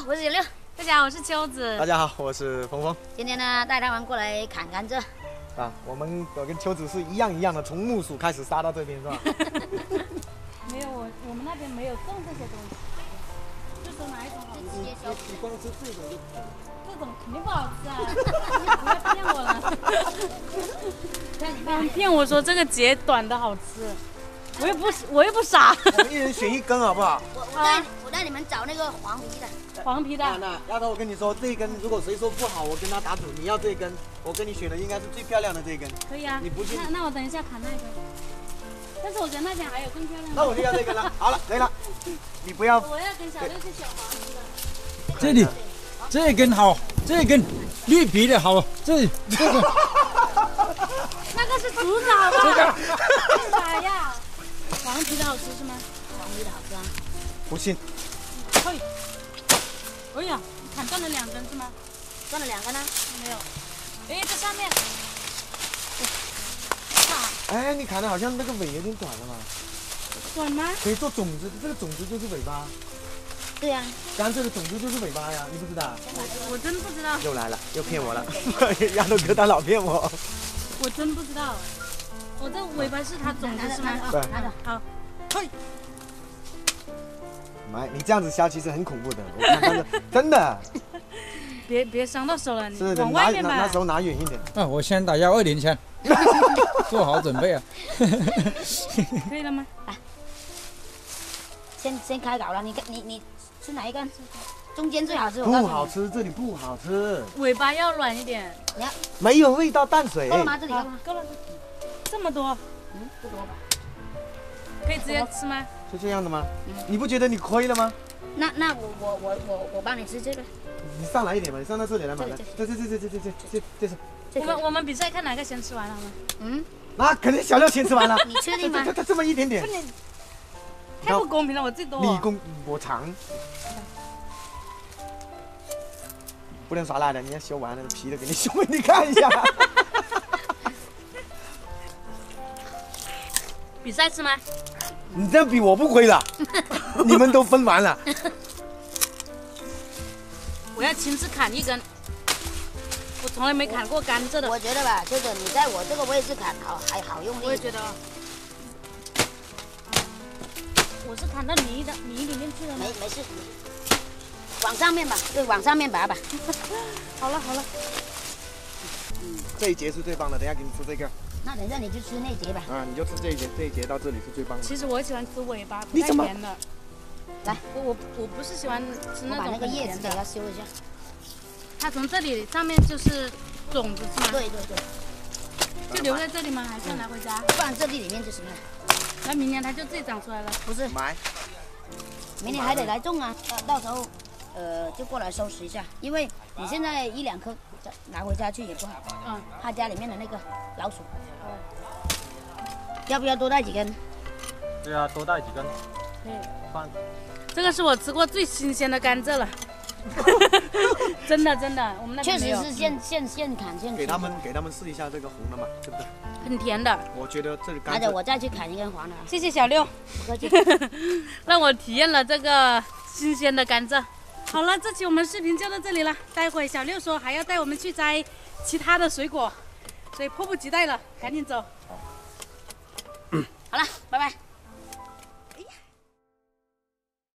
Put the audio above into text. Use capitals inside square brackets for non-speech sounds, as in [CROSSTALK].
好，我是九六。大家好，我是秋子。大家好，我是峰峰。今天呢，带他们过来砍甘蔗。啊，我们我跟秋子是一样一样的，从木薯开始杀到这边是吧？[LAUGHS] 没有，我我们那边没有种这些东西。就说哪一种好吃？你光吃这种就这种肯定不好吃啊！你不要骗我了。[LAUGHS] 刚骗我说这个节短的好吃，我又不我又不傻。我们一人选一根好不好？我我带我带你们找那个黄皮的。黄皮的。那那丫头，我跟你说，这一根如果谁说不好，我跟他打赌，你要这一根，我跟你选的应该是最漂亮的这一根。可以啊。你不信？那那我等一下砍那一根。但是我觉得那边还有更漂亮的。那我就要这根了。好了，可以了。你不要。我要跟小六去选黄皮的。这里，这根好，这根绿皮的好，这这个。[LAUGHS] 那个是竹子，好不好？[LAUGHS] 啥呀？黄皮的好吃是吗？黄皮的好吃啊。不信。嘿。哎呀，砍断了两根是吗？断了两根呢？没有。哎，这上面。哎，你砍的好像那个尾有点短了嘛？短吗？可以做种子，这个种子就是尾巴。对呀。甘蔗的种子就是尾巴呀，你不知道？我真不知道。又来了，又骗我了，[LAUGHS] 丫头哥他老骗我。我真不知道，我这尾巴是它种子是吗？对。好。嘿。妈，你这样子削其实很恐怖的，我看看 [LAUGHS] 真的。别别伤到手了，你是往外面吧。那手拿远一点。啊，我先打幺二零枪，[LAUGHS] 做好准备啊。[LAUGHS] 可以了吗？来，先先开搞了，你看你你吃哪一根？中间最好吃。不好吃，这里不好吃。尾巴要软一点。没有味道，淡水。够了吗？这里够了。够了。这么多？嗯，不多吧？可以直接吃吗？就这样的吗？你不觉得你亏了吗？那那我我我我我帮你吃这个。你上来一点嘛，你上到这里来嘛，来，这这这这这这这这是。我们我们比赛看哪个先吃完了吗？嗯。那肯定小六先吃完了。[LAUGHS] 你确定吗？他他这么一点点。太不公平了，我最多。你公我长。不能耍赖的，你要修完了皮都给你修给你看一下。比赛是吗？你这样比我不亏了，[LAUGHS] 你们都分完了。我要亲自砍一根，我从来没砍过甘蔗的。我觉得吧，这个你在我这个位置砍好还好用力。我也觉得。我是砍到泥的泥里面去了。没没事，往上面吧，对，往上面拔吧。好 [LAUGHS] 了好了。嗯，这一节是最棒的，等下给你吃这个。那等下你就吃那节吧。啊，你就吃这一节，这一节到这里是最棒的。其实我喜欢吃尾巴，太甜了？来，我我我不是喜欢吃那种把那个叶子给它修一下。它从这里上面就是种子是吗？对对对。就留在这里吗？还是要拿回家？放这里里面就行了。那明年它就自己长出来了？不是，买。明年还得来种啊！到到时候，呃，就过来收拾一下，因为你现在一两颗拿回家去也不好，嗯，怕家里面的那个老鼠。要不要多带几根？对啊，多带几根。可以。放。这个是我吃过最新鲜的甘蔗了。[LAUGHS] 真的真的，我们那确实是现现现砍现。给他们给他们试一下这个红的嘛，对不对？很甜的。我觉得这个甘蔗。我再去砍一根黄的。谢谢小六，不客气。[LAUGHS] 让我体验了这个新鲜的甘蔗。好了，这期我们视频就到这里了。待会小六说还要带我们去摘其他的水果，所以迫不及待了，赶紧走。好了，拜拜。